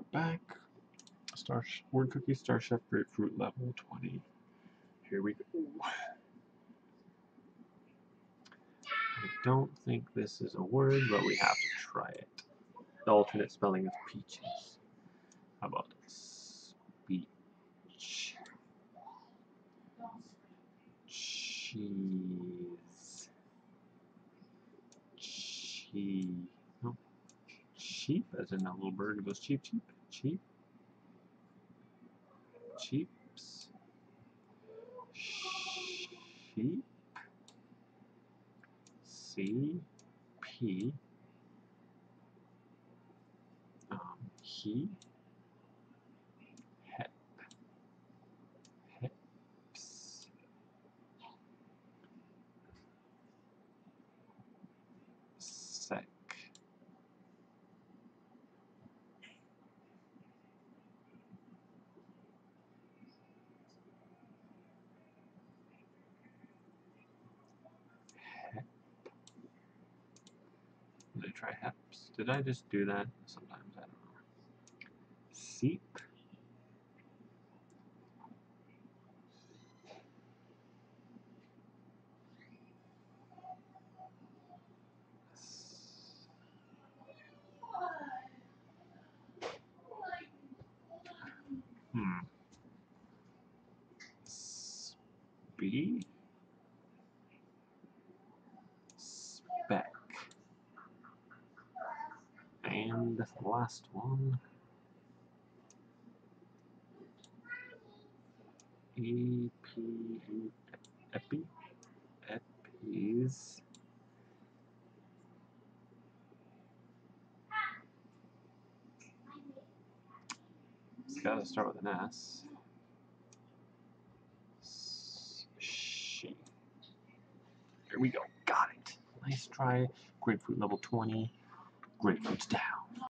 are back. Star Word Cookie Star Chef Grapefruit level 20. Here we go. I don't think this is a word, but we have to try it. The alternate spelling of peaches. How about speech? Cheese. Cheese. Sheep, as in a little bird goes cheep, cheep, cheap. Cheeps. Sheep. C. P. Um, he. Try heps? Did I just do that? Sometimes I don't know. Seep. Hmm. Spee. Spec. And the last one. E P epi epis It's got to start with an S. Here we go. Got it. Nice try. Grapefruit level 20. Grapefruit's down.